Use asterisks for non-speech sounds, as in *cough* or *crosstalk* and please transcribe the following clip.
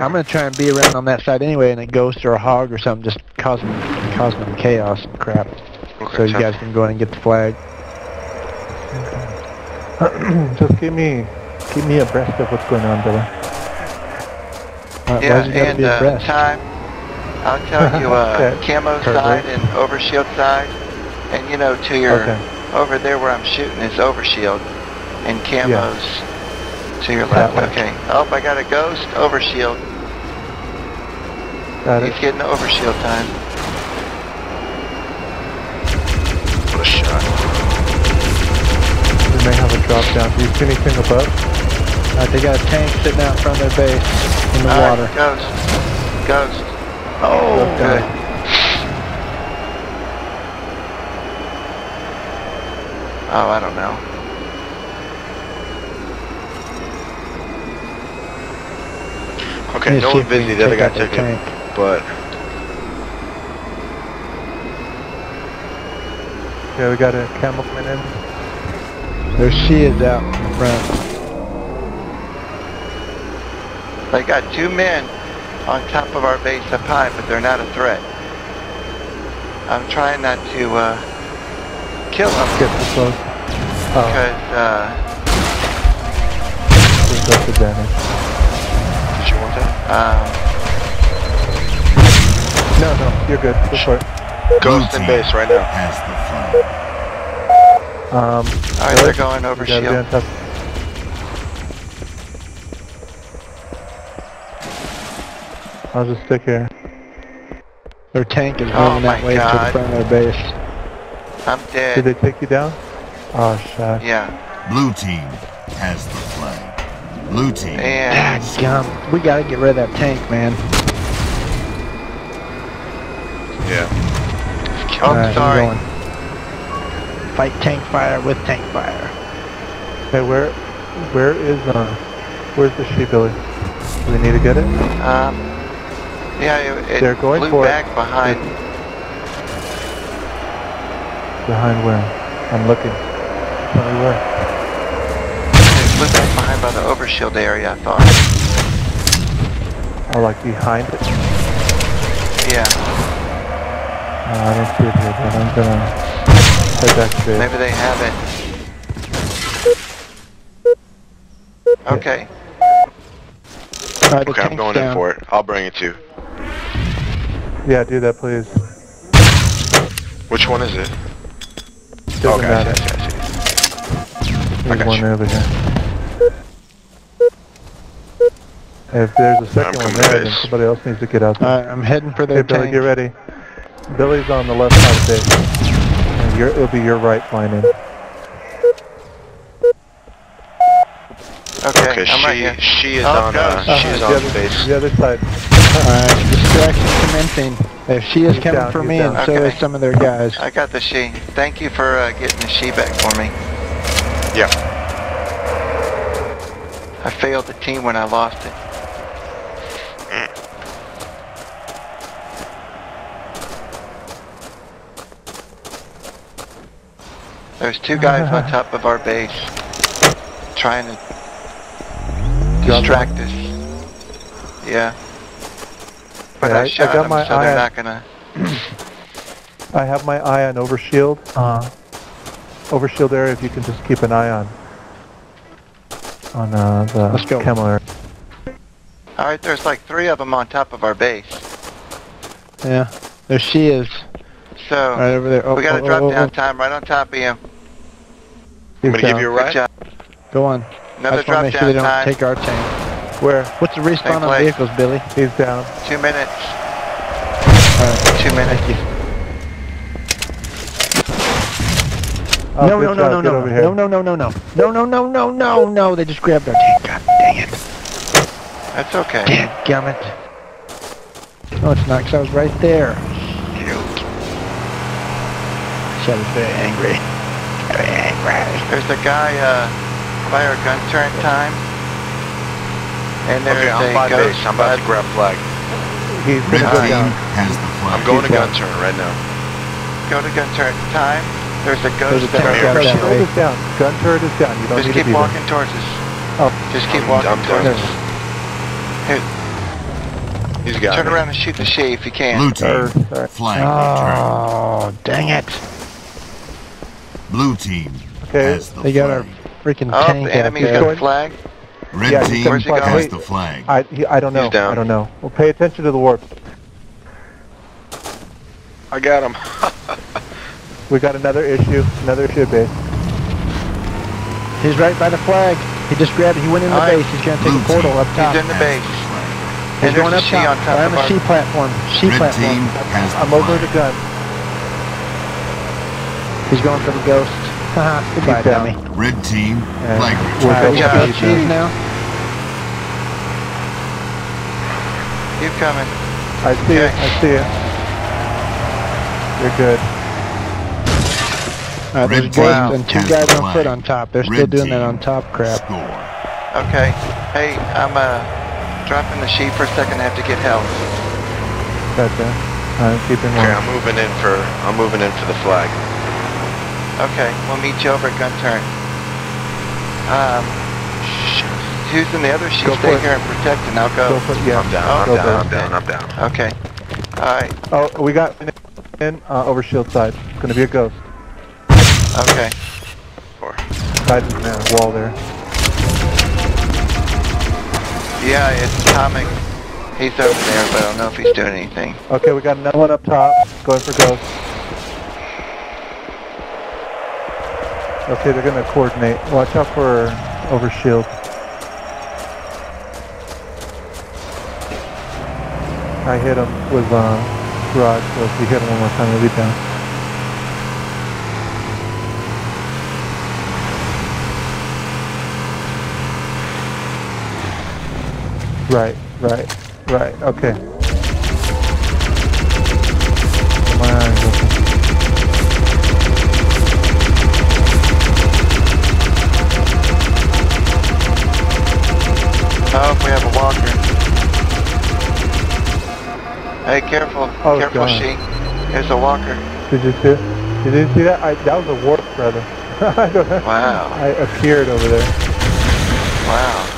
I'm gonna try and be around on that side anyway, and a ghost or a hog or something just causing causing them chaos and crap. Okay, So you guys can go in and get the flag. *clears throat* Just keep me, keep me abreast of what's going on, Billy. Uh, Yeah, why's and uh, time. I'll tell *laughs* you, uh, Okay. camo Perfect. side and overshield side, and you know to your Okay. over there where I'm shooting is overshield, and camos to your left. Okay. Oh, I got a ghost overshield. Got He's it. getting the overshield time. What a shot. We may have a drop down. Do you see anything above? Uh, they got a tank sitting out in front of their base in the All right, water. ghost. Ghost. Oh, Drop down. Good. Oh, I don't know. Okay, Let me no see one if we can. The other guy took it, tank. but Yeah, we got a camel coming in. There's shields out in front. They got two men on top of our base up high, but they're not a threat. I'm trying not to uh, kill them Get too close. Oh, because uh, there's disadvantage. did you want that? Um, No, no, you're good. Go for it. Ghost in base right now. Has the flag. Um, all right, they're going over you gotta be on shield. top. I'll just stick here. Their tank is Oh moving that my way to the front of their base. I'm dead. Did they take you down? Oh, shit. Yeah, Blue team has the flag. Blue team. and Dadgum. We gotta get rid of that tank, man. Yeah. Alright, I'm sorry. going. Fight tank fire with tank fire. Hey, where, where is, uh, where's the sheep, Billy? Do we need to get it? Um, yeah, it, it They're going blew for it. back behind. Behind where? I'm looking. Tell me where. It blew back behind by the overshield area. I thought. Oh, like behind it? Yeah, Oh, I don't see it here, but I'm gonna head back to base. maybe they have it. Okay. Alright, Okay, I'm going down. in for it. I'll bring it to you. Yeah, do that, please. Which one is it? Doesn't okay, I matter. see, I see, I see. There's got one you. over here. If there's a second I'm one there, then somebody else needs to get out there. Alright, I'm heading for Okay, their Billy, tank. get ready. Billy's on the left side of base. And your, it'll be your right flying in. Okay. Okay, I'm right she here. she is Oh, on uh, ghost. she's the on other, base. The other side. Alright, distraction commencing. If she is He's coming down, for me, down. and so is some of their guys. I got the she. Thank you for uh, getting the she back for me. Yeah. I failed the team when I lost it. There's two guys on *laughs* top of our base trying to distract us. Yeah. But Yeah, I- I I got them, my so eye they're on- not gonna. *clears throat* I have my eye on overshield. Uh, overshield area, if you can just keep an eye on. On uh, the Let's go. camo area. All right, there's like three of them on top of our base. Yeah. There she is. So Right over there. Oh, we got to oh, drop oh, down oh. time right on top of you. I'm gonna give you a uh, Good ride. job. Go on. Another I just want to drop make sure they don't time. take our tank. Where? What's the respawn on vehicles, Billy? He's down. Two minutes. Alright. Two minutes. Oh, no, good no, no, job. no, no, no, no, no, no, no, no, no, no, no, no, no. They just grabbed our tank. God dang it. That's okay. Dadgummit. No, it's not, 'cause I was right there. Shoot. So I was very angry. Very angry. There's a guy uh, by our gun turret time. And there's Okay, I'm a by base. I'm about to grab flag. He's Red team has the flag. I'm going to gun turret right now. Go to gun turret time. There's a There's ghost a tank there. Gun way. turret is down. Gun turret is down. You don't Just need keep to be walking towards us. Oh. Just keep I'm- walking towards down. us. Here. He's got Turn me. around and shoot the she if you can. Blue team, Or, flag. Oh, dang it. Blue team Okay. has the They got our freaking Oh, tank the out enemy's there. got a flag. Red Yeah, he's team coming Where's he has going? the flag. I, he, I don't know. He's down. I don't know. Well, pay attention to the warp. I got him. We got another issue. Another issue base. He's right by the flag. He just grabbed it. He went in the Alright. base. He's going to take Blue a portal team. up top. He's in the base. He's And going up a she top. on top right on of the C platform. C Red platform. team has I'm over flag. the gun. He's going for the ghost. Haha, Goodbye, He's down. dummy. Red team, And flag we're Alright, returned. we got cheese now. now. Keep coming. I see you. Okay. I see it. You're good. Uh, there's a Red ghost team and two guys on foot on top. They're still Red doing that on top crap. Score. Okay. Hey, I'm uh dropping the sheep for a second. I have to get help. Gotcha. Alright, keep him Okay, on. I'm moving in for I'm moving in for the flag. Okay, we'll meet you over at gun turret. Um, sh- who's in the other sheep? Go Stay for it. here and protect, and I'll Go go. for yeah. I'm down. Oh, I'm go down. for I'm down. I'm down. Okay. All right. Oh, we got in uh, over shield side. It's gonna be a ghost. Okay. Four. Side of the wall there. Yeah, it's Atomic. He's over there, but I don't know if he's doing anything. Okay, we got another one up top. Going for ghost. Okay, they're gonna coordinate. Watch out for over shield. I hit him with uh, garage, so if you hit him one more time, he'll be down. Right, right, right. Okay. My eyes open. Oh, we have a walker. Hey, careful. Oh, careful, God. she. There's a walker. Did you see? it? Did you see that? I, that was a warp, brother. *laughs* I don't know. Wow. I appeared over there. Wow.